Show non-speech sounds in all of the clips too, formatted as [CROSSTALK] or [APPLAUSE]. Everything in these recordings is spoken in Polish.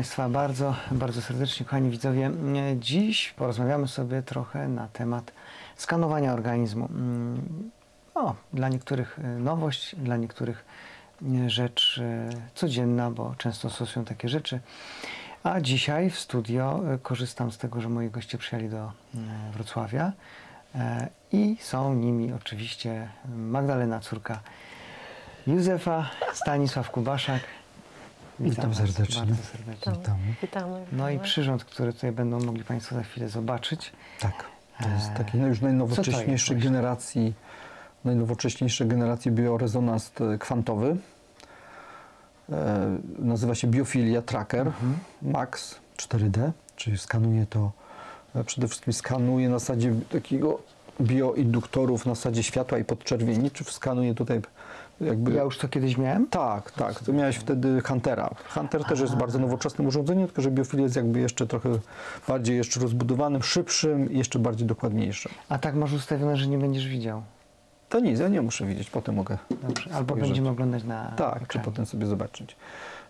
Państwa bardzo, bardzo serdecznie, kochani widzowie. Dziś porozmawiamy sobie trochę na temat skanowania organizmu. O, dla niektórych e, nowość, dla niektórych e, rzecz e, codzienna, bo często stosują takie rzeczy. A dzisiaj w studio korzystam z tego, że moi goście przyjechali do Wrocławia i są nimi oczywiście Magdalena, córka Józefa, Stanisław Kubaszak. Witam serdecznie. Bardzo serdecznie. Witamy. Witamy. No i przyrząd, który tutaj będą mogli Państwo za chwilę zobaczyć. Tak, to jest taki no już najnowocześniejszej generacji, najnowocześniejszej generacji biorezonans kwantowy. E, nazywa się Biofilia Tracker mhm. Max 4D, czyli skanuje to, e, przede wszystkim skanuje na zasadzie takiego bioinduktorów na zasadzie światła i podczerwieni, czy skanuje tutaj jakby... Ja już to kiedyś miałem? Tak, tak. To miałeś wtedy Huntera. Hunter też jest bardzo nowoczesnym urządzeniem, tylko że Biofil jest jakby jeszcze trochę bardziej jeszcze rozbudowanym, szybszym i jeszcze bardziej dokładniejszym. A tak masz ustawione, że nie będziesz widział? To nic, ja nie muszę widzieć, potem mogę. Dobrze, albo będziemy oglądać na. Tak, ekranie. czy potem sobie zobaczyć.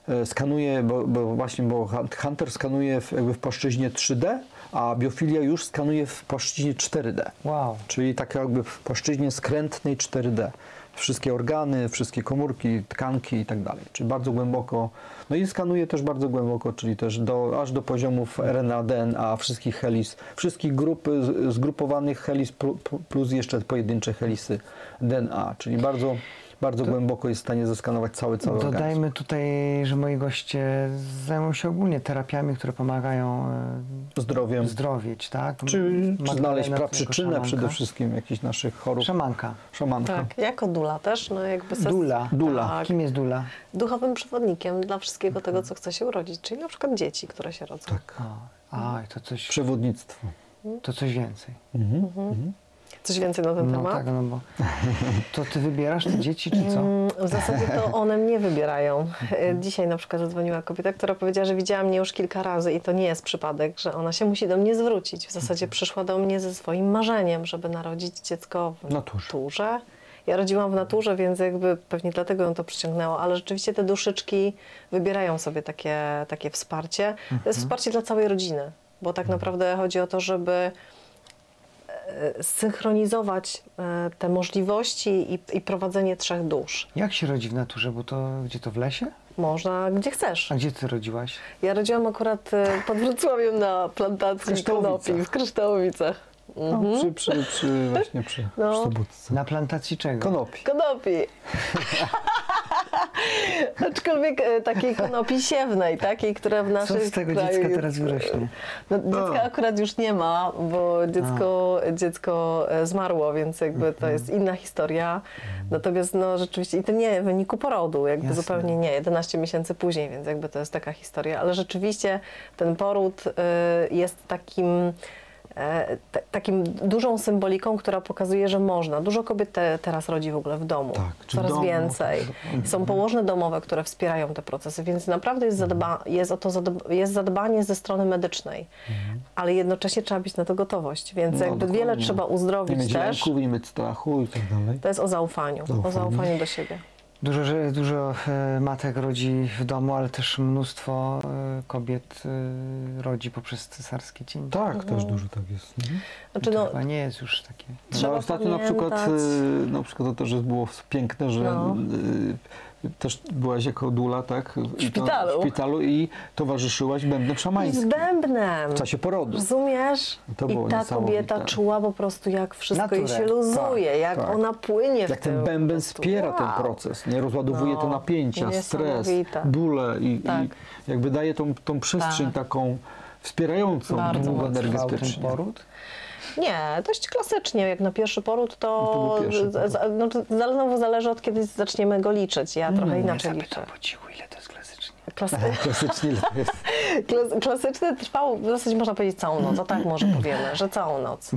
E, skanuje, bo, bo, właśnie, bo Hunter skanuje w, jakby w płaszczyźnie 3D, a biofilia już skanuje w płaszczyźnie 4D. Wow. Czyli tak jakby w płaszczyźnie skrętnej 4D wszystkie organy, wszystkie komórki, tkanki i tak dalej. Czyli bardzo głęboko, no i skanuje też bardzo głęboko, czyli też do, aż do poziomów RNA, DNA, wszystkich helis, wszystkich grup, zgrupowanych helis plus jeszcze pojedyncze helisy DNA, czyli bardzo bardzo to głęboko jest w stanie zeskanować cały cały Dodajmy organizm. tutaj, że moi goście zajmują się ogólnie terapiami, które pomagają e, zdrowiem zdrowieć, tak? Czy, czy znaleźć przyczynę przede wszystkim jakichś naszych chorób. Szamanka. Szamanka. Tak, jako dula też. No jakby ses... Dula. Dula. Tak. Kim jest dula? Duchowym przewodnikiem dla wszystkiego tego, co chce się urodzić, czyli na przykład dzieci, które się rodzą. Tak. A, a to coś... Przewodnictwo. To coś więcej. Mhm. Mhm. Coś więcej na ten no temat? tak, no bo [LAUGHS] to ty wybierasz te dzieci, czy co? Mm, w zasadzie to [LAUGHS] one mnie wybierają. Dzisiaj na przykład zadzwoniła kobieta, która powiedziała, że widziała mnie już kilka razy i to nie jest przypadek, że ona się musi do mnie zwrócić. W zasadzie mhm. przyszła do mnie ze swoim marzeniem, żeby narodzić dziecko w naturze. naturze. Ja rodziłam w naturze, więc jakby pewnie dlatego ją to przyciągnęło, ale rzeczywiście te duszyczki wybierają sobie takie, takie wsparcie. To jest mhm. wsparcie dla całej rodziny, bo tak mhm. naprawdę chodzi o to, żeby E, synchronizować e, te możliwości i, i, prowadzenie trzech dusz. Jak się rodzi w naturze? Bo to gdzie to w lesie? Można, gdzie chcesz. A gdzie ty rodziłaś? Ja rodziłam akurat e, pod Wrocławiem na plantacji konopi w Kryształowicach. Mhm. No, przy, przy, przy, właśnie przy no. Na plantacji czego? Konopi. Konopi. [LAUGHS] [LAUGHS] Aczkolwiek e, takiej konopi siewnej, takiej, która w naszych Co z tego kraju... dziecka teraz wyrośnie? No, dziecka akurat już nie ma, bo dziecko, dziecko e, zmarło, więc jakby to jest inna historia. Natomiast no rzeczywiście, i to nie w wyniku porodu, jakby Jasne. zupełnie nie, 11 miesięcy później, więc jakby to jest taka historia. Ale rzeczywiście ten poród y, jest takim E, takim dużą symboliką, która pokazuje, że można. Dużo kobiet te, teraz rodzi w ogóle w domu. Tak, Coraz domu, więcej. Tak. Są położne domowe, które wspierają te procesy, więc naprawdę jest, zadba, jest, o to zadba, jest zadbanie ze strony medycznej, mhm. ale jednocześnie trzeba być na to gotowość, więc no, jakby dokładnie. wiele trzeba uzdrowić nie mieć też. Lęku, nie mieć strachu i tak dalej. To jest o zaufaniu, zaufaniu. o zaufaniu do siebie. Dużo, dużo e, matek rodzi w domu, ale też mnóstwo e, kobiet e, rodzi poprzez cesarskie cięcie. Tak, mhm. też dużo tak jest. Mhm. Znaczy, no, chyba nie jest już takie. No, ostatnio na przykład, na przykład to też było piękne, że no też byłaś jako dula, tak? W szpitalu. w szpitalu i towarzyszyłaś bębnem szamańskim. Z bębnem. W czasie porodu. Rozumiesz? To I ta kobieta czuła po prostu, jak wszystko Naturę. jej się luzuje, tak, jak tak. ona płynie Jak ten bęben wspiera wow. ten proces, nie? Rozładowuje no, te napięcia, stres, bóle i, tak. i jakby daje tą, tą przestrzeń tak. taką wspierającą długo energetycznie. poród? Nie, dość klasycznie. Jak na pierwszy poród, to, to no, znowu zależy od kiedy zaczniemy go liczyć. Ja trochę inaczej liczę. po cichu, ile to? Klasy... [LAUGHS] klasycznie jest? Klasyczny trwał w zasadzie można powiedzieć całą noc, o tak może powiemy, że całą noc. [LAUGHS]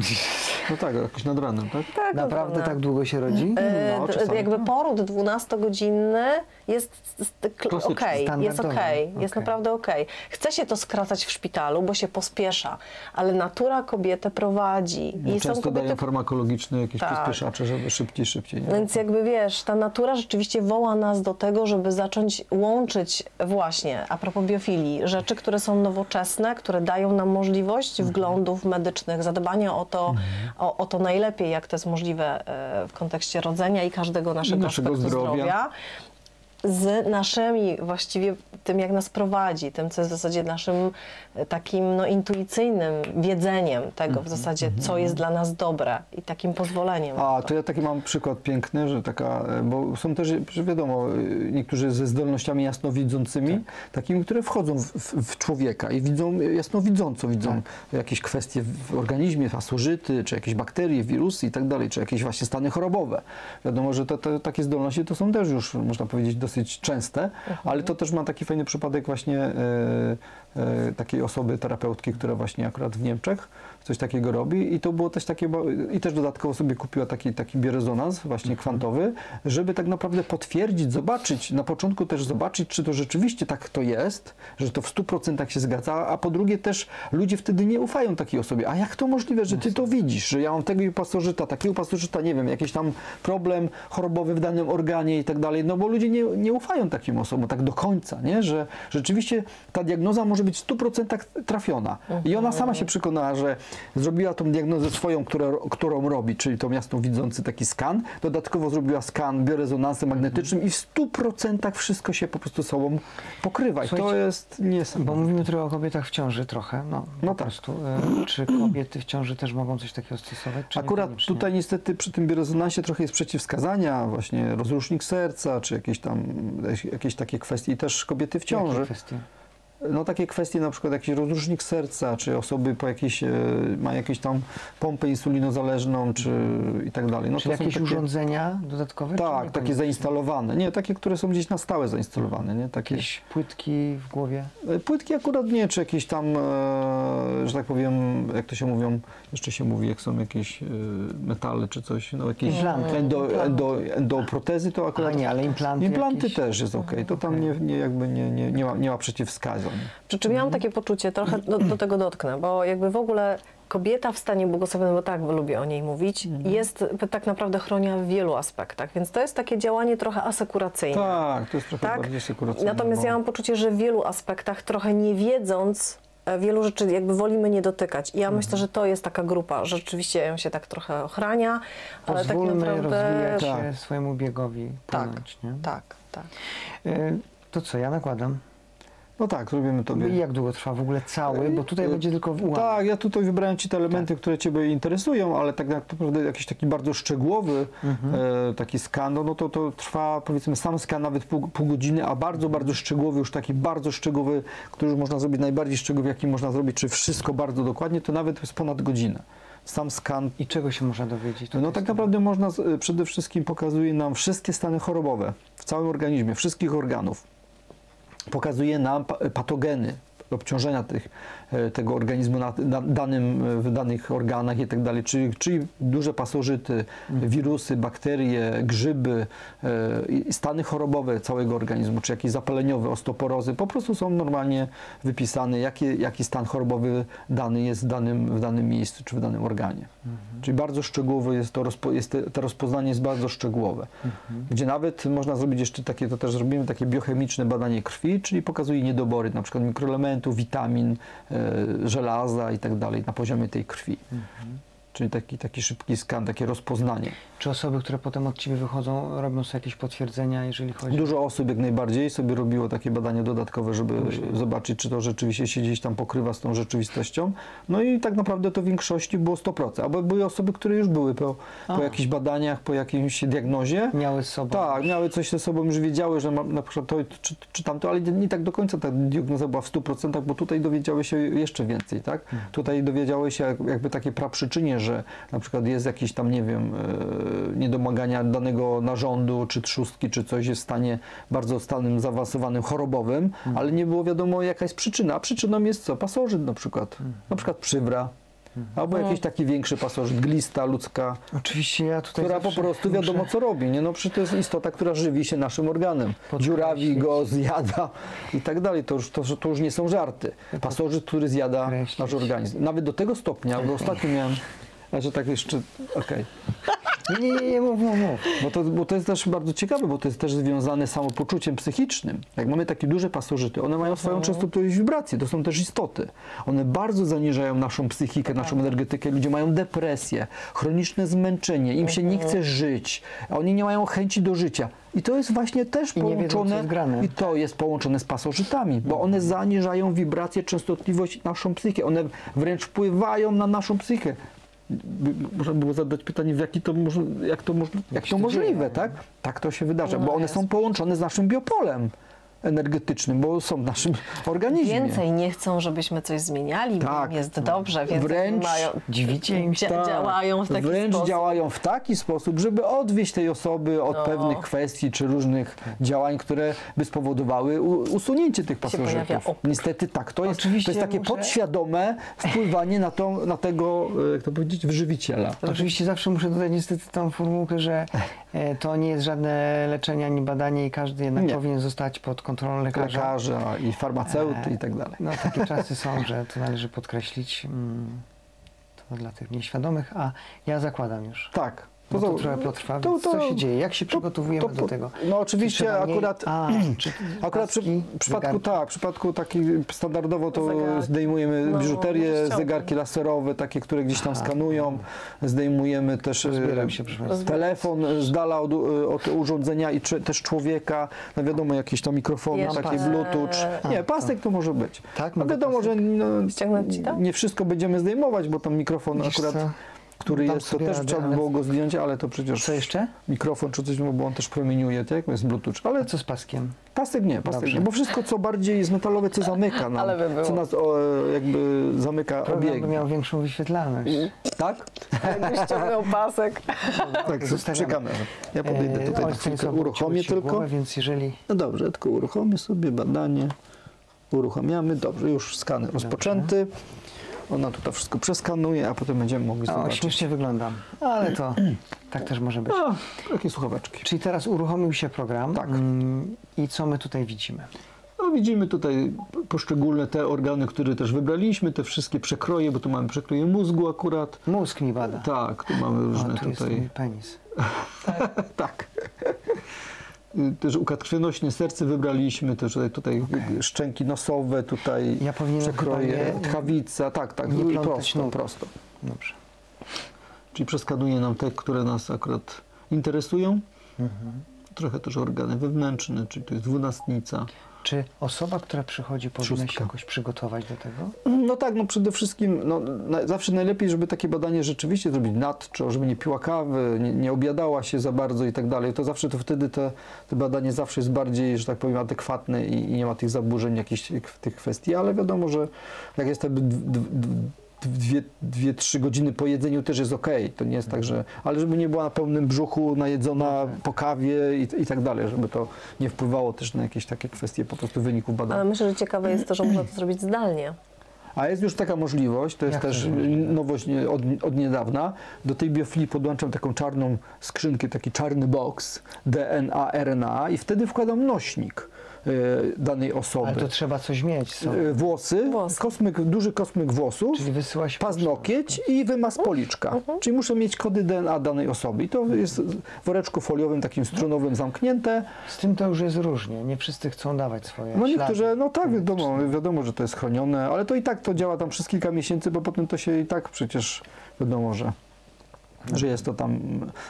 No tak, jakoś nad ranem, tak? Tak, Naprawdę tak długo się rodzi? E, No, czasami. jakby poród 12-godzinny jest okej, jest standardowy. okej, jest Okej. naprawdę okej. Chce się to skracać w szpitalu, bo się pospiesza, ale natura kobietę prowadzi. I są No, Często kobiety, dają farmakologiczne jakieś Tak. przyspieszacze, żeby szybciej, szybciej. Nie? Więc jakby wiesz, ta natura rzeczywiście woła nas do tego, żeby zacząć łączyć właśnie, a propos biofilii, rzeczy, które są nowoczesne, które dają nam możliwość Mhm. wglądów medycznych, zadbania o to, o, o to najlepiej, jak to jest możliwe e, w kontekście rodzenia i każdego naszego, naszego zdrowia. zdrowia. Z naszymi właściwie tym, jak nas prowadzi, tym, co jest w zasadzie naszym e, takim no, intuicyjnym wiedzeniem tego Mhm, w zasadzie, co jest dla nas dobre i takim pozwoleniem. A, to ja taki mam przykład piękny, że taka, e, bo są też, wiadomo, e, niektórzy ze zdolnościami jasnowidzącymi, takimi, które wchodzą w, w, człowieka i widzą jasnowidząco, widzą jakieś kwestie w organizmie, pasożyty, czy jakieś bakterie, wirusy i tak dalej, czy jakieś właśnie stany chorobowe. Wiadomo, że te, te, takie zdolności to są też już, można powiedzieć, dosyć częste, ale to też ma taki fajny przypadek właśnie e, e, takiej osoby, terapeutki, która właśnie akurat w Niemczech coś takiego robi i to było też takie, bo- i też dodatkowo sobie kupiła taki, taki biorezonans właśnie kwantowy, żeby tak naprawdę potwierdzić, zobaczyć, na początku też zobaczyć, czy to rzeczywiście tak to jest, że to w 100% się zgadza, a po drugie też ludzie wtedy nie ufają takiej osobie. A jak to możliwe, że ty to widzisz, że ja mam tego pasożyta, takiego pasożyta, nie wiem, jakiś tam problem chorobowy w danym organie i tak dalej, no bo ludzie nie, nie ufają takim osobom tak do końca, nie? że rzeczywiście ta diagnoza może być w 100% trafiona. I ona sama się przekonała, że zrobiła tą diagnozę swoją, która, którą robi, czyli tą jasno widzący taki skan, dodatkowo zrobiła skan biorezonansem magnetycznym i w 100% wszystko się po prostu sobą pokrywa. I to jest Bo niesamowite. mówimy trochę o kobietach w ciąży trochę, no, No po tak. prostu. E, Czy kobiety w ciąży też mogą coś takiego stosować? Akurat tutaj niestety przy tym biorezonansie trochę jest przeciwwskazania, właśnie rozrusznik serca, czy jakieś tam jakieś takie kwestie i też kobiety w ciąży. Jakie kwestie? No takie kwestie na przykład jakiś rozrusznik serca, czy osoby po jakiejś, e, ma jakieś tam pompę insulinozależną, czy i tak dalej. No Czy jakieś takie, urządzenia dodatkowe? Tak, takie zainstalowane. Nie, takie, które są gdzieś na stałe zainstalowane, nie? Takie Jakieś płytki w głowie? E, Płytki akurat nie, czy jakieś tam, e, że tak powiem, jak to się mówią, jeszcze się mówi, jak są jakieś e, metale czy coś, no jakieś Implanty. endo, endo, endoprotezy, to A akurat... nie, ale implanty Implanty jakieś? też jest ok, to tam Okej. nie, nie, jakby nie, nie, nie, ma, nie ma przeciwwskazań. Przy czym ja mam takie poczucie, trochę do, do tego dotknę, bo jakby w ogóle kobieta w stanie błogosławionym, bo tak lubię o niej mówić, jest tak naprawdę chroniona w wielu aspektach, więc to jest takie działanie trochę asekuracyjne. Tak, to jest trochę Tak? bardziej sekuracyjne. Natomiast bo- ja mam poczucie, że w wielu aspektach trochę nie wiedząc, e, wielu rzeczy jakby wolimy nie dotykać. I ja Mhm. myślę, że to jest taka grupa, że rzeczywiście ją się tak trochę ochrania, ale tak Pozwólmy naprawdę... rozwijać Tak. swojemu biegowi Tak, płynąć, nie? tak, tak. E, To co, ja nakładam. No tak, zrobimy tobie. I jak długo trwa w ogóle cały? Bo tutaj E, będzie tylko ułamek. Tak, ja tutaj wybrałem Ci te elementy, Tak. które Ciebie interesują, ale tak naprawdę jakiś taki bardzo szczegółowy Mhm. e, taki skan, no, no to, to trwa powiedzmy sam skan nawet pół, pół godziny, a bardzo, bardzo szczegółowy, już taki bardzo szczegółowy, który już można zrobić, najbardziej szczegółowy, jaki można zrobić, czy wszystko bardzo dokładnie, to nawet jest ponad godzinę. Sam skan I czego się można dowiedzieć? no tak naprawdę można, y, przede wszystkim pokazuje nam wszystkie stany chorobowe w całym organizmie, wszystkich organów. Pokazuje nam pa- patogeny, obciążenia tych, tego organizmu na, na danym, e, w danych organach i tak dalej, czyli, czyli duże pasożyty, wirusy, bakterie, grzyby, e, stany chorobowe całego organizmu, czy jakieś zapaleniowe, osteoporozy, po prostu są normalnie wypisane, jaki, jaki stan chorobowy dany jest w danym, w danym miejscu czy w danym organie. Czyli bardzo szczegółowe jest to, rozpo, jest te, to rozpoznanie jest bardzo szczegółowe. Gdzie nawet można zrobić jeszcze takie, to też zrobimy, takie biochemiczne badanie krwi, czyli pokazuje niedobory na przykład mikroelementów, witamin, e, żelaza i tak dalej na poziomie tej krwi. Czyli taki, taki szybki skan, takie rozpoznanie. Czy osoby, które potem od Ciebie wychodzą, robią sobie jakieś potwierdzenia, jeżeli chodzi Dużo osób jak najbardziej sobie robiło takie badania dodatkowe, żeby zobaczyć, czy to rzeczywiście się gdzieś tam pokrywa z tą rzeczywistością. No i tak naprawdę to w większości było 100%. Albo były osoby, które już były po, A. po jakichś badaniach, po jakiejś diagnozie. miały z sobą? Tak, miały coś ze sobą, już wiedziały, że ma, na przykład to czy, czy tamto, ale nie, nie tak do końca ta diagnoza była w 100%, bo tutaj dowiedziały się jeszcze więcej, tak? Tutaj dowiedziały się jak- jakby takie praprzyczynie, że na przykład jest jakieś tam, nie wiem, e, niedomagania danego narządu, czy trzustki, czy coś jest w stanie bardzo stanym, zaawansowanym, chorobowym, ale nie było wiadomo jaka jest przyczyna. A przyczyną jest co? Pasożyt na przykład. Na przykład przywra. Albo jakiś taki większy pasożyt, glista ludzka, Oczywiście ja tutaj która po prostu muszę- wiadomo co robi. Nie? No przecież to jest istota, która żywi się naszym organem. Podkreślić. Dziurawi go, zjada i tak dalej. To już, to, to już nie są żarty. Pasożyt, który zjada Podkreślić. nasz organizm. Nawet do tego stopnia, bo ostatnio miałem, znaczy tak jeszcze, okej. Nie, nie, nie, nie, mów, mów, mów. Bo to, bo to jest też bardzo ciekawe, bo to jest też związane z samopoczuciem psychicznym. Jak mamy takie duże pasożyty, one mają swoją częstotliwość wibracji, to są też istoty. One bardzo zaniżają naszą psychikę, naszą energetykę. Ludzie mają depresję, chroniczne zmęczenie, im się nie chce żyć, oni nie mają chęci do życia. I to jest właśnie też I wiedzą, połączone, grane. i to jest połączone z pasożytami, bo one zaniżają wibrację, częstotliwość naszą psychikę. One wręcz wpływają na naszą psychikę. By- Można było zadać pytanie, w jaki to, moż- jak to, jak się to możliwe, tak? Tak to się wydarza, No bo one jest. są połączone z naszym biopolem energetycznym, bo są w naszym [LAUGHS] organizmie. Więcej nie chcą, żebyśmy coś zmieniali, bo Tak. im jest dobrze, więc Wręcz mają, Dziwicie im [LAUGHS] się? Tak. działają w taki Wręcz sposób. działają w taki sposób, żeby odwieść tej osoby od No. pewnych kwestii czy różnych działań, które by spowodowały usunięcie tych pasożytów. Niestety tak, to jest, to jest takie muszę- podświadome wpływanie na, tą, na tego, e, jak to powiedzieć, żywiciela. Oczywiście zawsze muszę dodać niestety tą formułkę, że e, to nie jest żadne leczenie ani badanie i każdy jednak Nie. powinien zostać pod kontrolą lekarza. Lekarza i farmaceuty i tak dalej. No takie czasy są, że to należy podkreślić. Mm, To dla tych nieświadomych, a ja zakładam już. Tak. Bo to trochę potrwa, to- to- co się dzieje? Jak się to- przygotowujemy to- do tego? No Czy oczywiście akurat... A, [CLEARS THROAT] czy Akurat przy, przypadku tak, w przypadku takich standardowo to Zegarki. zdejmujemy No, biżuterię, zegarki laserowe, takie, które gdzieś tam Aha. skanują, zdejmujemy też e, się, telefon z dala od, e, od urządzenia i czy, też człowieka, no wiadomo jakieś tam mikrofony, Jeszcze- takie bluetooth. Nie, pasek to może być. Tak, No wiadomo, pasek? że no, to? nie wszystko będziemy zdejmować, bo tam mikrofon Widzisz akurat, co? Który Dam jest, to też radę, trzeba by było go zdjąć, ale to przecież Co jeszcze? mikrofon czy coś, bo on też promieniuje, tak? Jest bluetooth, ale A co z paskiem? Pasek nie, pasek Dobrze. nie, bo wszystko co bardziej jest metalowe, co zamyka nam, Ale by było. co nas o, jakby zamyka Program obiegi. by miał większą wyświetlalność. Tak? Jakbyś ściągnął pasek. [LAUGHS] Tak, kamerze. Ja podejdę E, tutaj, na chwilkę uruchomię tylko. Głowę, więc jeżeli No dobrze, tylko uruchomię sobie badanie. Uruchamiamy, dobrze, już skan rozpoczęty. Ona tutaj wszystko przeskanuje, a potem będziemy mogli o, zobaczyć. śmiesznie wyglądam, ale to [CLEARS THROAT] tak też może być. A, takie słuchaweczki. Czyli teraz uruchomił się program Tak. mm, i co my tutaj widzimy? No, widzimy tutaj poszczególne te organy, które też wybraliśmy, te wszystkie przekroje, bo tu mamy przekroje mózgu akurat. Mózg mi bada. Tak, tu mamy różne o, tu jest tutaj. mój penis. [LAUGHS] Tak. Y, Też układ krwionośny, serce wybraliśmy, też tutaj, tutaj szczęki nosowe, tutaj Ja przekroje, nie- tchawica, tak, tak, nie plątać prosto, nóg. prosto. Dobrze. Czyli przeskaduje nam te, które nas akurat interesują. Mhm. Trochę też organy wewnętrzne, czyli to jest dwunastnica. Czy osoba, która przychodzi, powinna się jakoś przygotować do tego? No tak, no przede wszystkim no, na, zawsze najlepiej, żeby takie badanie rzeczywiście zrobić nadczo, żeby nie piła kawy, nie, nie obiadała się za bardzo i tak dalej. To zawsze to wtedy te, te badanie zawsze jest bardziej, że tak powiem, adekwatne i, i nie ma tych zaburzeń jakichś w tych kwestii, ale wiadomo, że jak jest d- dwie, dwie, trzy godziny po jedzeniu też jest okej. To nie jest tak, że. Ale żeby nie była na pełnym brzuchu, najedzona po kawie i, i tak dalej, żeby to nie wpływało też na jakieś takie kwestie po prostu wyników badań. Ale myślę, że ciekawe jest to, że można to zrobić zdalnie. A jest już taka możliwość, to jest Jak też nowość od, od niedawna. Do tej biofilii podłączam taką czarną skrzynkę, taki czarny box DNA, RNA i wtedy wkładam nośnik danej osoby. Ale to trzeba coś mieć. sobą. E, Włosy, Włosy. Kosmyk, duży kosmyk włosów, Czyli wysyła się paznokieć i wymaz policzka. Czyli muszę mieć kody DNA danej osoby. I to jest w woreczku foliowym, takim strunowym zamknięte. Z tym to już jest różnie. Nie wszyscy chcą dawać swoje No ślady. niektórzy, no tak, wiadomo, wiadomo, że to jest chronione, ale to i tak to działa tam przez kilka miesięcy, bo potem to się i tak przecież wiadomo, że że jest to tam,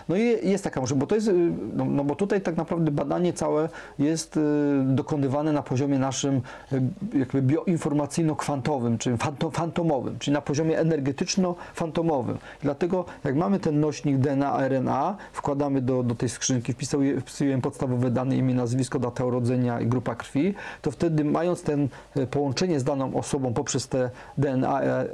no i jest taka możliwość, bo to jest, y, no, no bo tutaj tak naprawdę badanie całe jest y, dokonywane na poziomie naszym y, jakby bioinformacyjno-kwantowym, czyli fanto, fantomowym, czyli na poziomie energetyczno-fantomowym. Dlatego jak mamy ten nośnik DNA, RNA, wkładamy do, do tej skrzynki, wpisuje, wpisujemy podstawowe dane, imię, nazwisko, data urodzenia i grupa krwi, to wtedy mając ten połączenie z daną osobą poprzez te DNA, e, e,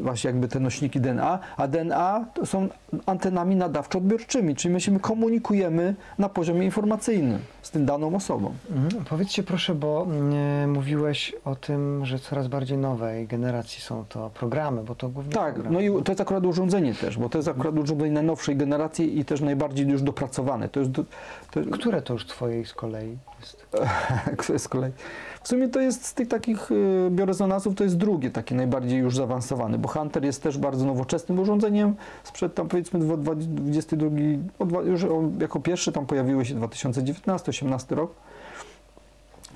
właśnie jakby te nośniki DNA, a DNA to są antenami nadawczo-odbiorczymi, czyli my się komunikujemy na poziomie informacyjnym z tym daną osobą. Mhm. Powiedzcie proszę, bo mm, mówiłeś o tym, że coraz bardziej nowej generacji są to programy, bo to głównie Tak, programy. no i to jest akurat urządzenie też, bo to jest akurat urządzenie najnowszej generacji i też najbardziej już dopracowane. To jest, do, to, Które to już twojej z kolei jest? [LAUGHS] które z kolei. W sumie to jest z tych takich y, biorezonansów, to jest drugie takie najbardziej już zaawansowane, bo Hunter jest też bardzo nowoczesnym urządzeniem. Sprzed tam powiedzmy 2022, o dwa- już on jako pierwszy tam pojawiły się 2019-18 rok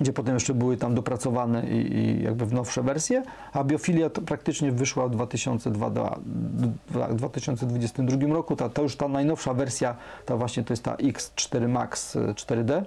gdzie potem jeszcze były tam dopracowane i, i jakby w nowsze wersje, a biofilia to praktycznie wyszła w 2002, dwa- dwa- 2022 roku. Ta, to już ta najnowsza wersja, ta właśnie to jest ta X4 Max y, 4D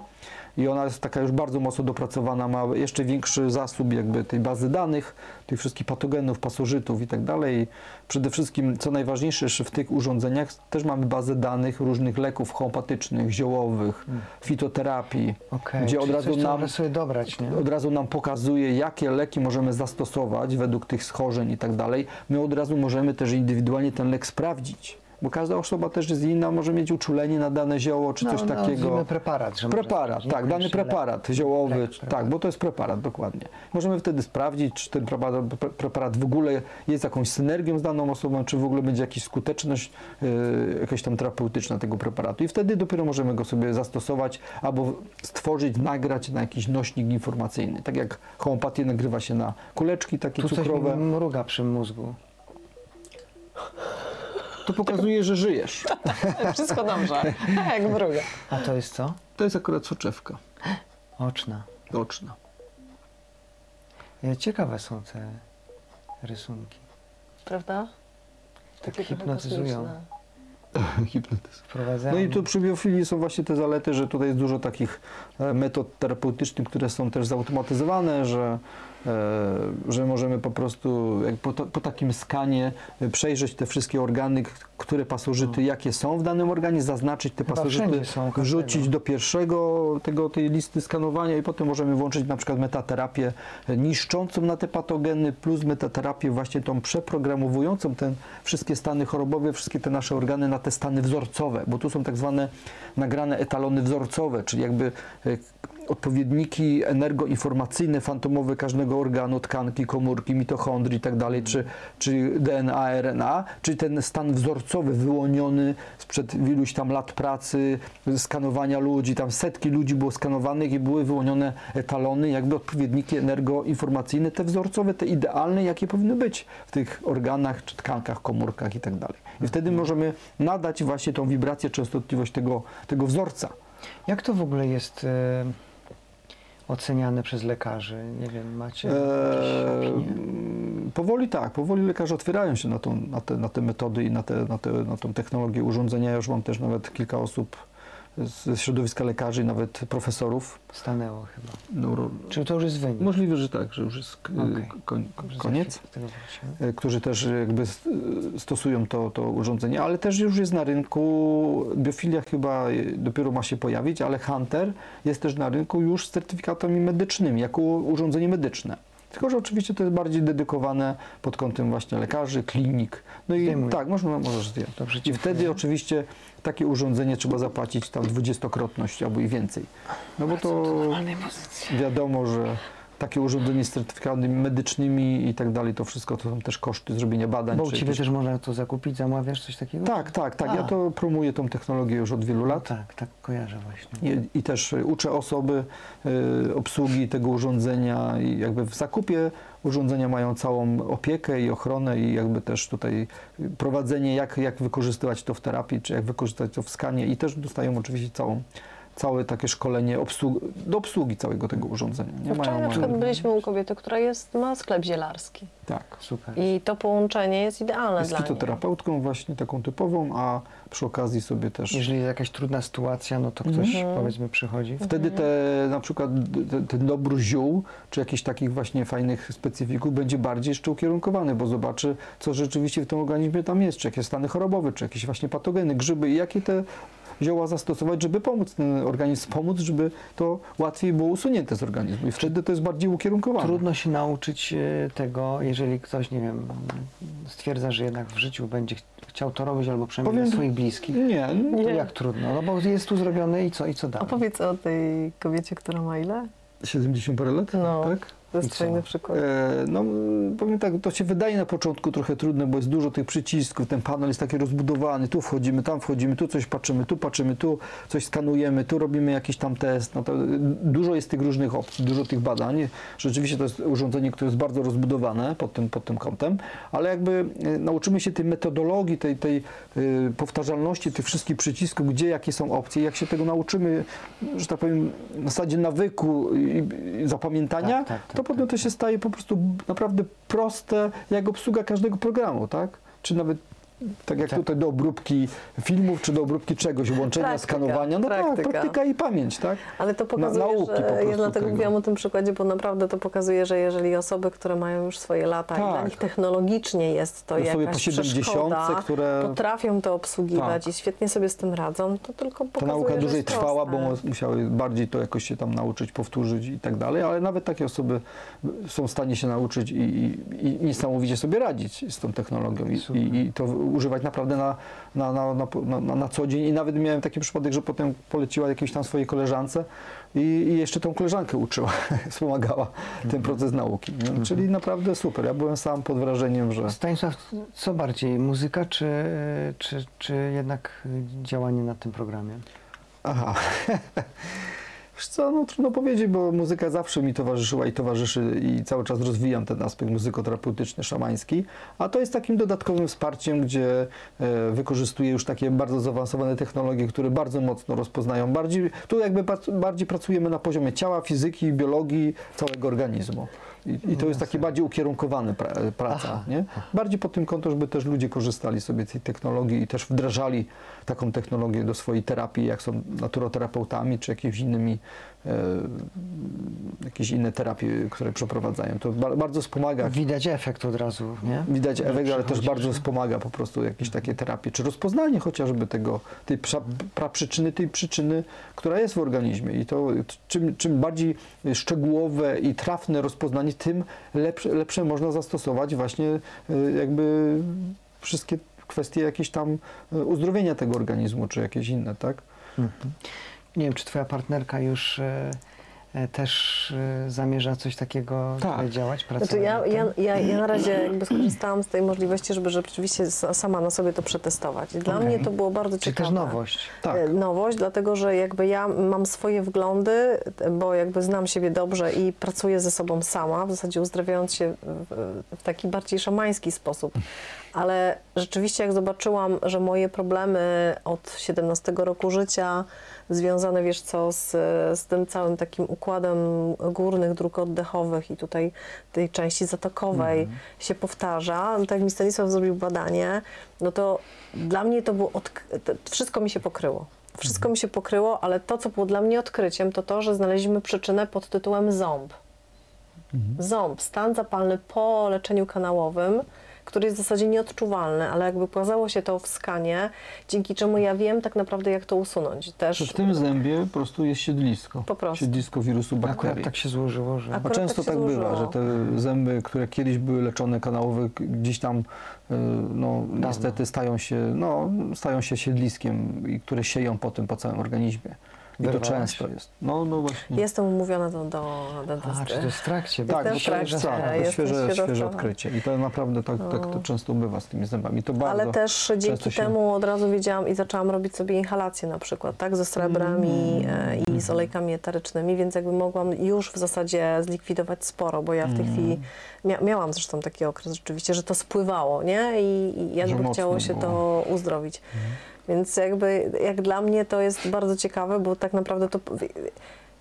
i ona jest taka już bardzo mocno dopracowana, ma jeszcze większy zasób jakby tej bazy danych, tych wszystkich patogenów, pasożytów i tak dalej. Przede wszystkim, co najważniejsze jeszcze w tych urządzeniach, też mamy bazę danych różnych leków homeopatycznych, ziołowych, fitoterapii, Okej, gdzie od razu nam sobie dobrać, nie? od razu nam pokazuje, jakie leki możemy zastosować według tych schorzeń i tak dalej. My od razu możemy też indywidualnie ten lek sprawdzić, bo każda osoba też jest inna, może mieć uczulenie na dane zioło czy coś no, takiego. preparat. Że Preparat, sprawdzić, tak, dany lek. preparat ziołowy, Lek, czy- preparat. tak, bo to jest preparat, dokładnie. Możemy wtedy sprawdzić, czy ten preparat, pre- preparat w ogóle jest jakąś synergią z daną osobą, czy w ogóle będzie jakaś skuteczność yy, jakaś tam terapeutyczna tego preparatu. I wtedy dopiero możemy go sobie zastosować albo stworzyć, nagrać na jakiś nośnik informacyjny. Tak jak homeopatię nagrywa się na kuleczki takie Tu coś cukrowe. mi mruga przy mózgu. To pokazuje, że żyjesz. [LAUGHS] Wszystko dobrze. Jak mruga. A to jest co? To jest akurat soczewka Oczna. oczna. E, Ciekawe są te rysunki. Prawda? Tak Takie trochę hipnotyzują. [LAUGHS] Hipnotyzm. No i tu przy biofilii są właśnie te zalety, że tutaj jest dużo takich e, metod terapeutycznych, które są też zautomatyzowane, że, że możemy po prostu jak po, to, po takim skanie e, przejrzeć te wszystkie organy, które pasożyty, jakie są w danym organie, zaznaczyć te Chyba pasożyty, wrzucić do pierwszego tego, tej listy skanowania i potem możemy włączyć na przykład metaterapię e, niszczącą na te patogeny plus metaterapię właśnie tą przeprogramowującą te wszystkie stany chorobowe, wszystkie te nasze organy na te stany wzorcowe, bo tu są tak zwane nagrane etalony wzorcowe, czyli jakby e, odpowiedniki energoinformacyjne, fantomowe każdego organu, tkanki, komórki, mitochondrii i tak czy, czy DNA, RNA, czyli ten stan wzorcowy wyłoniony sprzed iluś tam lat pracy, skanowania ludzi, tam setki ludzi było skanowanych i były wyłonione etalony, jakby odpowiedniki energoinformacyjne, te wzorcowe, te idealne, jakie powinny być w tych organach, czy tkankach, komórkach i tak dalej. I wtedy możemy nadać właśnie tą wibrację, częstotliwość tego, tego wzorca. Jak to w ogóle jest e, oceniane przez lekarzy? Nie wiem, macie Eee, powoli tak, powoli lekarze otwierają się na, tą, na, te, na te metody i na, te, na, te, na tą technologię urządzenia. Ja już mam też nawet kilka osób ze środowiska lekarzy nawet profesorów. Stanęło chyba. Neuro... Czy to już jest wynik? Możliwe, że tak, że już jest k- Okej. koń, koniec. e, którzy też jakby e, stosują to, to urządzenie, ale też już jest na rynku, biofilia chyba dopiero ma się pojawić, ale Hunter jest też na rynku już z certyfikatami medycznymi, jako urządzenie medyczne. Tylko, że oczywiście to jest bardziej dedykowane pod kątem właśnie lekarzy, klinik. No i Zdejmuję. tak, można, możesz zdjąć. Dobrze, I wtedy oczywiście takie urządzenie trzeba zapłacić tam dwudziestokrotność albo i więcej. No bo to wiadomo, że takie urządzenie z certyfikatami medycznymi i tak dalej, to wszystko to są też koszty zrobienia badań. Bo u Ciebie też można to zakupić, zamawiasz coś takiego? Tak, tak, tak. Ja A. to promuję tą technologię już od wielu No lat. tak, tak kojarzę właśnie. I, I też y, uczę osoby y, obsługi tego urządzenia i jakby w zakupie urządzenia mają całą opiekę i ochronę i jakby też tutaj prowadzenie, jak, jak wykorzystywać to w terapii, czy jak wykorzystać to w skanie i też dostają oczywiście całą całe takie szkolenie obsług, do obsługi całego tego urządzenia. Nie wczoraj na przykład mają- byliśmy u kobiety, która jest, ma sklep zielarski. Tak. Super. I to połączenie jest idealne Jest dla niej. fitoterapeutką właśnie taką typową, a przy okazji sobie też... Jeżeli jest jakaś trudna sytuacja, no to ktoś Mhm. powiedzmy przychodzi. Wtedy te, na przykład te, ten dobór ziół, czy jakichś takich właśnie fajnych specyfików będzie bardziej jeszcze ukierunkowany, bo zobaczy, co rzeczywiście w tym organizmie tam jest, czy jakieś stany chorobowe, czy jakieś właśnie patogeny, grzyby i jakie te zioła zastosować, żeby pomóc ten organizm, pomóc, żeby to łatwiej było usunięte z organizmu i wtedy to jest bardziej ukierunkowane. Trudno się nauczyć e, tego, jeżeli ktoś, nie wiem, stwierdza, że jednak w życiu będzie ch- chciał to robić, albo przynajmniej Powiem- swoich bliskich. Nie, To Nie. jak trudno? No bo jest tu zrobione i co, i co dalej? Opowiedz o tej kobiecie, która ma ile? 70 parę lat, No. tak? To jest fajny przykład. E, No, powiem tak, to się wydaje na początku trochę trudne, bo jest dużo tych przycisków, ten panel jest taki rozbudowany, tu wchodzimy, tam wchodzimy, tu coś patrzymy, tu patrzymy, tu coś skanujemy, tu robimy jakiś tam test. No to dużo jest tych różnych opcji, dużo tych badań. Rzeczywiście to jest urządzenie, które jest bardzo rozbudowane pod tym, pod tym kątem, ale jakby y, nauczymy się tej metodologii, tej, tej y, powtarzalności tych wszystkich przycisków, gdzie jakie są opcje, jak się tego nauczymy, że tak powiem, na zasadzie nawyku i, i zapamiętania, Tak, tak, tak, to potem to się staje po prostu naprawdę proste, jak obsługa każdego programu, tak? Czy nawet tak jak Tak. tutaj do obróbki filmów, czy do obróbki czegoś, łączenia, Praktyka, skanowania, no praktyka. tak, praktyka i pamięć, tak? Ale to pokazuje, nauki po że prostu ja dlatego tego. mówiłam o tym przykładzie, bo naprawdę to pokazuje, że jeżeli osoby, które mają już swoje lata i Tak. dla nich technologicznie jest to Osoby jakaś 70, przeszkoda, które- potrafią to obsługiwać Tak. i świetnie sobie z tym radzą, to tylko Ta pokazuje, nauka że dłużej trwała, bo musiały bardziej to jakoś się tam nauczyć, powtórzyć i tak dalej, ale nawet takie osoby są w stanie się nauczyć i, i, i niesamowicie sobie radzić z tą technologią i, i, i to używać naprawdę na, na, na, na, na, co dzień. I nawet miałem taki przypadek, że potem poleciła jakiejś tam swojej koleżance i, i jeszcze tą koleżankę uczyła, [LAUGHS] wspomagała ten proces nauki. nie? Czyli naprawdę super. Ja byłem sam pod wrażeniem, że... Stanisław, co bardziej, muzyka czy, czy, czy jednak działanie na tym programie? Aha. [LAUGHS] Wiesz co, no trudno powiedzieć, bo muzyka zawsze mi towarzyszyła i towarzyszy i cały czas rozwijam ten aspekt muzykoterapeutyczny, szamański, a to jest takim dodatkowym wsparciem, gdzie e, wykorzystuję już takie bardzo zaawansowane technologie, które bardzo mocno rozpoznają. Bardziej, tu jakby bardziej pracujemy na poziomie ciała, fizyki, biologii, całego organizmu. I, i to jest taki bardziej ukierunkowany pra, praca, Aha. nie? Bardziej pod tym kątem, żeby też ludzie korzystali sobie z tej technologii i też wdrażali taką technologię do swojej terapii, jak są naturoterapeutami, czy jakimiś innymi, e, jakieś inne terapie, które przeprowadzają. To ba, bardzo wspomaga. Widać efekt od razu, nie? Widać efekt, ale też bardzo wspomaga po prostu jakieś takie terapie, czy rozpoznanie chociażby tego, tej pra, praprzyczyny, tej przyczyny, która jest w organizmie. I to czym, czym bardziej szczegółowe i trafne rozpoznanie, tym lepsze, lepsze można zastosować właśnie y, jakby wszystkie kwestie jakieś tam y, uzdrowienia tego organizmu, czy jakieś inne, tak? Mhm. Nie wiem, czy twoja partnerka już e, e, też e, zamierza coś takiego Tak. działać, pracować? Znaczy ja, ja, ja, ja na razie jakby skorzystałam z tej możliwości, żeby rzeczywiście sa- sama na sobie to przetestować. I Dla Okej. mnie to było bardzo Czyli ciekawe. też nowość. Tak. Nowość, dlatego że jakby ja mam swoje wglądy, bo jakby znam siebie dobrze i pracuję ze sobą sama, w zasadzie uzdrawiając się w, w taki bardziej szamański sposób. Ale rzeczywiście jak zobaczyłam, że moje problemy od 17 roku życia związane, wiesz co, z, z tym całym takim układem górnych dróg oddechowych i tutaj tej części zatokowej się powtarza, no tak jak mi Stanisław zrobił badanie, no to dla mnie to było, wszystko mi się pokryło. Wszystko mi się pokryło, ale to, co było dla mnie odkryciem, to to, że znaleźliśmy przyczynę pod tytułem ząb. Ząb, stan zapalny po leczeniu kanałowym, który jest w zasadzie nieodczuwalny, ale jakby pokazało się to w skanie, dzięki czemu ja wiem tak naprawdę, jak to usunąć. Też w tym zębie po prostu jest siedlisko. Po prostu. Siedlisko wirusu Akurat bakterii. tak się złożyło, że... A Akurat często tak tak, bywa, że te zęby, które kiedyś były leczone kanałowe, gdzieś tam y, no, niestety stają się, no, stają się siedliskiem, i które sieją potem po całym organizmie. I to często jest. No, no właśnie. jestem umówiona do, do dentysty. A, czy to jest w trakcie? Tak, bo w to jest, trakcie, tak, to świeże, świeże odkrycie. I to naprawdę tak, tak to No. często bywa z tymi zębami. To bardzo, Ale też dzięki się- temu od razu wiedziałam i zaczęłam robić sobie inhalacje na przykład, tak, ze srebrami Mm. e, i z olejkami eterycznymi, więc jakby mogłam już w zasadzie zlikwidować sporo, bo ja w tej Mm. chwili mia miałam zresztą taki okres rzeczywiście, że to spływało, nie? I, i jakby chciało się było. to uzdrowić. Więc jakby jak dla mnie to jest bardzo ciekawe, bo tak naprawdę to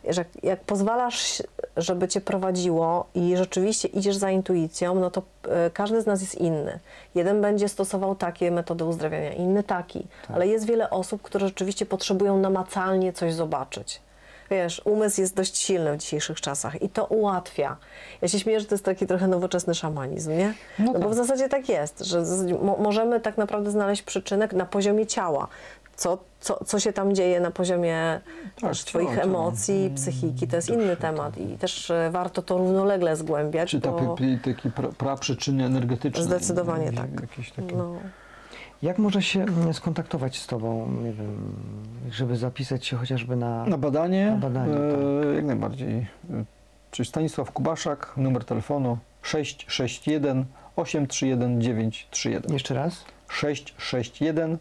że jak pozwalasz, żeby cię prowadziło i rzeczywiście idziesz za intuicją, no to e, każdy z nas jest inny. Jeden będzie stosował takie metody uzdrawiania, inny taki, ale jest wiele osób, które rzeczywiście potrzebują namacalnie coś zobaczyć. Wiesz, umysł jest dość silny w dzisiejszych czasach i to ułatwia. Ja się śmieję, że to jest taki trochę nowoczesny szamanizm, nie? No No, bo tak. w zasadzie tak jest, że możemy tak naprawdę znaleźć przyczynek na poziomie ciała. Co, co, co się tam dzieje na poziomie Tak, też twoich emocji, psychiki, to jest inny temat i też e, warto to równolegle zgłębiać. Czy bo... takie, takie pra, praprzyczyny energetyczne. Zdecydowanie jakieś- tak. Jakieś takie. No. Jak może się mm, skontaktować z Tobą, nie wiem, żeby zapisać się chociażby na... Na badanie, Na badanie, e, jak najbardziej. E, Czyli Stanisław Kubaszak, numer telefonu 661 831 931. Jeszcze raz? 661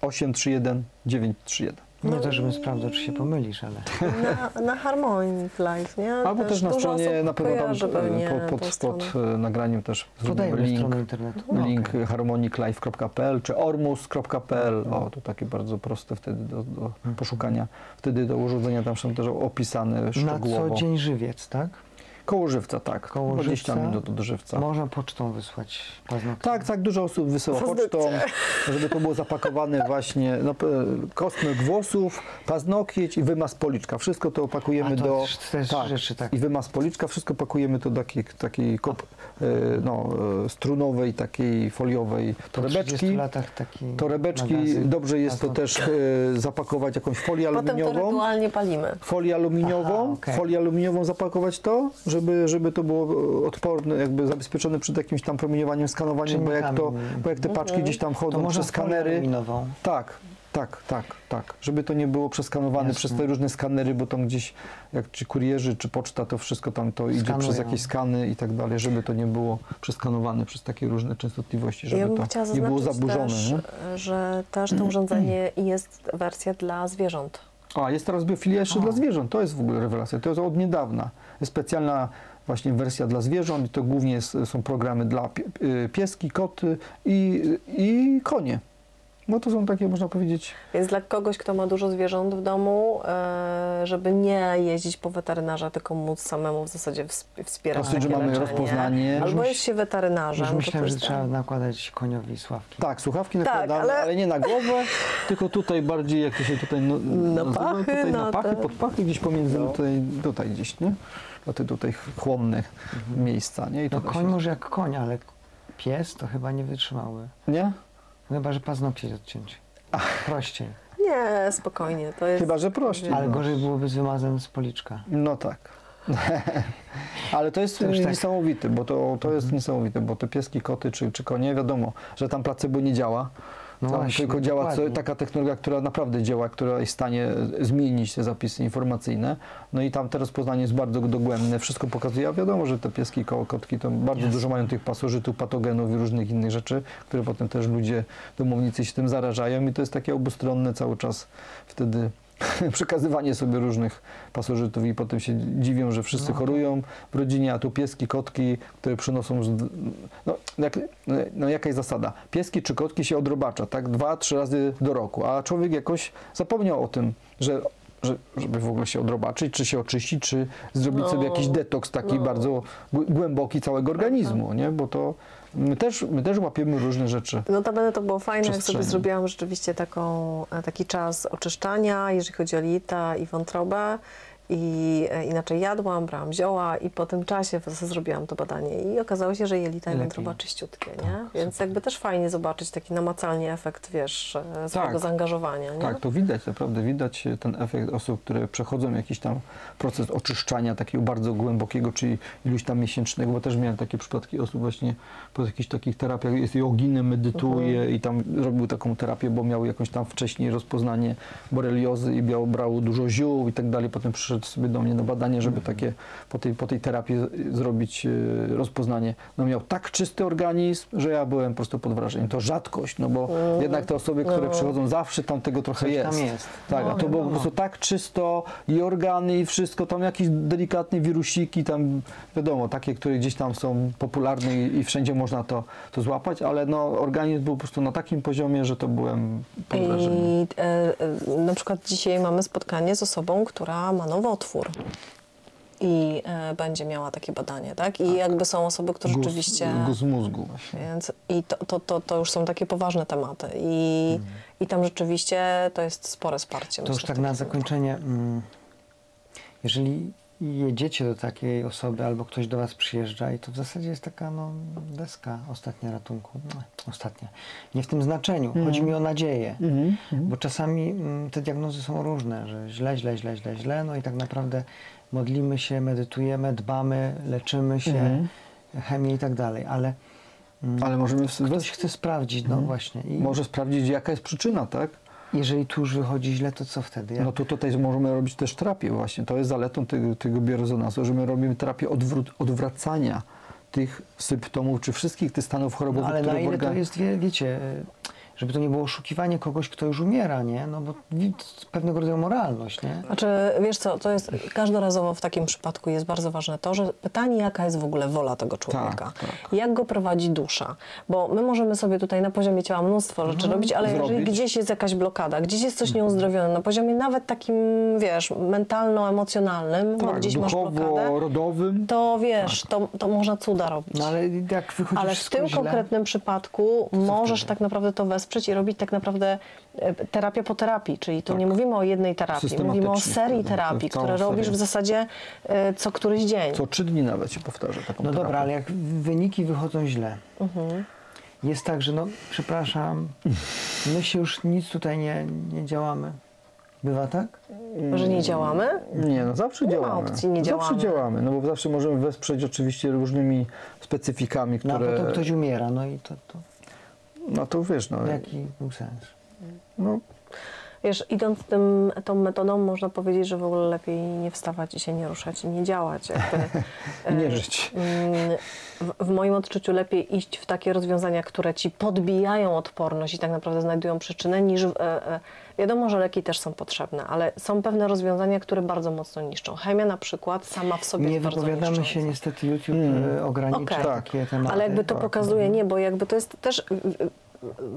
831 931. Nie No to, żebym i- sprawdzał, czy się pomylisz, ale... Na, na Harmonic Life, nie? Albo też na dużo stronie, na pewno tam e, pod, pod, pod e, nagraniem też zrobimy link. internetu. No, link harmoniclife.pl czy ormus.pl. O, to takie bardzo proste wtedy do, do poszukania. Wtedy do urządzenia tam są też opisane Na szczegółowo. co dzień żywiec, tak? Koło żywca, tak. Koło 20 żywca. minut do żywca. Można pocztą wysłać paznokcie. Tak, tak, dużo osób wysyła pocztą, żeby to było zapakowane [LAUGHS] właśnie, no, kosmyk włosów, paznokieć i wymaz policzka. Wszystko to opakujemy A to do... też- też rzeczy, tak. I wymaz policzka, wszystko pakujemy to do takiej, takiej kop, e, no, e, strunowej, takiej foliowej Po 30 torebeczki. latach taki Torebeczki, magazyn. dobrze jest to też e, zapakować jakąś folię Potem to aluminiową. rytualnie palimy. Folię aluminiową, Aha, okej. folię aluminiową zapakować to, żeby, żeby to było e, odporne, jakby zabezpieczone przed jakimś tam promieniowaniem, skanowaniem, bo jak, to, bo jak te paczki gdzieś tam To chodzą można przez skanery. Tak, tak, tak, tak. Żeby to nie było przeskanowane Jasne. przez te różne skanery, bo tam gdzieś, jak czy kurierzy, czy poczta, to wszystko tam to idzie Skanują. przez jakieś skany i tak dalej, żeby to nie było przeskanowane przez takie różne częstotliwości, żeby ja to nie było zaburzone. też, nie? że też to [CLEARS THROAT] urządzenie jest wersja dla zwierząt. A, jest teraz biofilia jeszcze O. dla zwierząt. To jest w ogóle rewelacja. To jest od niedawna. Specjalna właśnie wersja dla zwierząt i to głównie są programy dla y, pieski, koty i, i konie. No to są takie, można powiedzieć, Więc dla kogoś, kto ma dużo zwierząt w domu, e, żeby nie jeździć po weterynarza, tylko móc samemu w zasadzie wsp- wspierać Dosyć, że takie mamy rozpoznanie. Albo Już jest się weterynarzem. Już myślałem, to że trzeba tak. nakładać koniowi sławki. tak, słuchawki Tak, nakładane, ale... ale- nie na głowę, [LAUGHS] tylko tutaj bardziej, jak to się tutaj no, Na nazywa, pachy, tutaj na na pachy, te- pod pachy, gdzieś pomiędzy No. tutaj, tutaj gdzieś, nie? Na te tutaj chłonne miejsca, nie? I No koń się- może jak koń, ale pies to chyba nie wytrzymały. Nie? Chyba, że paznokcie odciąć. Prościej. Nie, spokojnie. To jest... Chyba, że prościej. Ale no. gorzej byłoby z wymazem z policzka. No tak. [LAUGHS] Ale to jest już tak. niesamowite, bo to, to jest niesamowite, bo te pieski, koty czy, czy konie, wiadomo, że tam placebo nie działa. No tam właśnie, tylko działa co, taka technologia, która naprawdę działa, która jest w stanie zmienić te zapisy informacyjne. No i tam te rozpoznanie jest bardzo dogłębne, wszystko pokazuje. A wiadomo, że te pieski, ko- kotki to bardzo Jasne. dużo mają tych pasożytów, patogenów i różnych innych rzeczy, które potem też ludzie, domownicy się tym zarażają i to jest takie obustronne cały czas wtedy [LAUGHS] przekazywanie sobie różnych pasożytów i potem się dziwią, że wszyscy No. chorują w rodzinie, a tu pieski, kotki, które przynoszą... Z, no, jak, no jaka jest zasada? Pieski czy kotki się odrobacza, tak? Dwa, trzy razy do roku, a człowiek jakoś zapomniał o tym, że że, żeby w ogóle się odrobaczyć, czy się oczyścić, czy zrobić No. sobie jakiś detoks taki No. bardzo głę- głęboki całego organizmu, nie? Bo to my też, my też łapiemy różne rzeczy. Notabene to było fajne, jak sobie zrobiłam rzeczywiście taką, e, taki czas oczyszczania, jeżeli chodzi o jelita i wątrobę. I e, inaczej jadłam, brałam zioła i po tym czasie zrobiłam to badanie i okazało się, że jelita i wątroba czyściutkie, nie? Więc jakby też fajnie zobaczyć taki namacalnie efekt, wiesz, e, swojego Tak. zaangażowania, nie? Tak, to widać, naprawdę widać ten efekt osób, które przechodzą jakiś tam proces oczyszczania takiego bardzo głębokiego, czyli iluś tam miesięcznego, bo też miałem takie przypadki osób właśnie po jakichś takich terapiach, jest joginem, medytuje i tam robił taką terapię, bo miał jakąś tam wcześniej rozpoznanie boreliozy i brał dużo ziół i tak dalej, potem przyszedł przyszedł sobie do mnie na badanie, żeby takie po tej, po tej terapii zrobić e, rozpoznanie. No miał tak czysty organizm, że ja byłem po prostu pod wrażeniem. To rzadkość, no bo jednak te osoby, które No. przychodzą zawsze tam tego trochę jest. tam jest. Tak, No, a to było po prostu tak czysto i organy i wszystko, tam jakieś delikatne wirusiki, tam wiadomo, takie, które gdzieś tam są popularne i, i wszędzie można to, to złapać, ale no organizm był po prostu na takim poziomie, że to byłem pod wrażeniem. I e, e, na przykład dzisiaj mamy spotkanie z osobą, która ma nowotwór. I e, będzie miała takie badanie, tak? I jakby są osoby, które Guz- rzeczywiście. Guz mózgu właśnie. Więc i to, to, to, to już są takie poważne tematy. I, Mhm. i tam rzeczywiście to jest spore wsparcie. To już tak na zakończenie. mm, Jeżeli jedziecie do takiej osoby albo ktoś do Was przyjeżdża i to w zasadzie jest taka no, deska ostatnia ratunku. No, Ostatnia. Nie w tym znaczeniu. Chodzi mi o nadzieję. Mhm. Bo czasami mm, te diagnozy są różne, że źle, źle, źle, źle, źle, no i tak naprawdę modlimy się, medytujemy, dbamy, leczymy się, Mhm. chemię i tak dalej, ale mm, Ale możemy w- ktoś chce sprawdzić, no właśnie. I może sprawdzić, jaka jest przyczyna, tak? Jeżeli tu już wychodzi źle, to co wtedy? Jak? No to tutaj możemy robić też terapię właśnie. To jest zaletą tego, tego biorezonansu, że my robimy terapię odwró- odwracania tych symptomów, czy wszystkich tych stanów No, chorobowych, ale na które w ile to organ- jest, wie, wiecie, żeby to nie było oszukiwanie kogoś, kto już umiera, nie? No bo pewnego rodzaju moralność, nie? Znaczy, wiesz co, to jest każdorazowo w takim przypadku jest bardzo ważne to, że pytanie, jaka jest w ogóle wola tego człowieka. Tak, tak. Jak go prowadzi dusza? Bo my możemy sobie tutaj na poziomie ciała mnóstwo rzeczy robić, ale jeżeli zrobić. gdzieś jest jakaś blokada, gdzieś jest coś nieuzdrowione, na poziomie nawet takim, wiesz, mentalno-emocjonalnym, bo tak, gdzieś masz blokadę, duchowo-rodowym. to wiesz, to, to można cuda robić. No ale jak wychodzi Ale w tym źle, konkretnym przypadku możesz tak naprawdę to wesprzeć i robić tak naprawdę e, terapia po terapii, czyli tu nie mówimy o jednej terapii, mówimy o serii wtedy, terapii, całą które robisz serię. w zasadzie e, co któryś dzień. Co trzy dni nawet się powtarza taką No terapię. dobra, ale jak wyniki wychodzą źle, Mhm. jest tak, że no, przepraszam, my się już nic tutaj nie, nie działamy. Bywa tak? Że nie działamy? Nie, no zawsze Nie ma działamy. opcji, nie zawsze działamy. działamy, no bo zawsze możemy wesprzeć oczywiście różnymi specyfikami, No a które... potem ktoś umiera, no i to, to No to wiesz, no, jaki był sens? no Wiesz, idąc tym, tą metodą można powiedzieć, że w ogóle lepiej nie wstawać i się nie ruszać i nie działać. Jakby, [LAUGHS] nie e, żyć. mm, W, w moim odczuciu lepiej iść w takie rozwiązania, które ci podbijają odporność i tak naprawdę znajdują przyczynę, niż w, e, e, wiadomo, że leki też są potrzebne, ale są pewne rozwiązania, które bardzo mocno niszczą. Chemia na przykład sama w sobie Nie jest bardzo wypowiadamy niszcząca. się, niestety YouTube Mm. e, ogranicza Okej. takie tematy. Ale jakby to tak. pokazuje, nie, bo jakby to jest też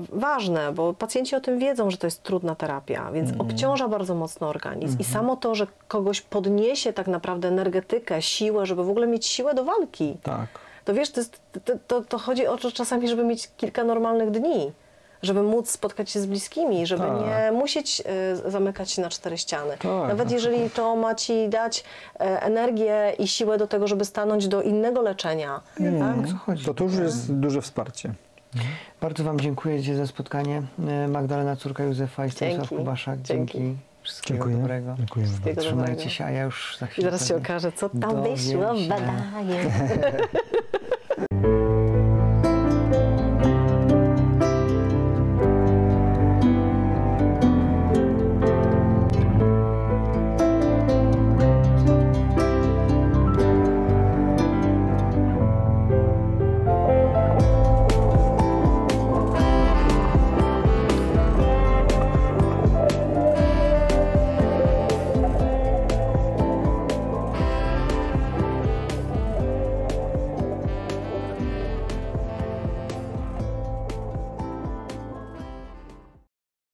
ważne, bo pacjenci o tym wiedzą, że to jest trudna terapia, więc Mhm. obciąża bardzo mocno organizm. I samo to, że kogoś podniesie tak naprawdę energetykę, siłę, żeby w ogóle mieć siłę do walki. tak. To wiesz, to, jest, to, to, to chodzi o to czasami, żeby mieć kilka normalnych dni. Żeby móc spotkać się z bliskimi, żeby Tak. nie musieć y, zamykać się na cztery ściany. Tak, Nawet jeżeli to ma ci dać e, energię i siłę do tego, żeby stanąć do innego leczenia. tak? o co chodzi. To to już jest duże wsparcie. Bardzo Wam dziękuję za spotkanie. E, Magdalena, córka Józefa i Stanisław Dzięki. Kubaszak. Dzięki. Dzięki. Wszystkiego dobrego. Dziękujemy Wszystkiego bardzo. Trzymajcie dobrego. się, a ja już za I chwilę zaraz się okaże, co tam wyszło w badaniu.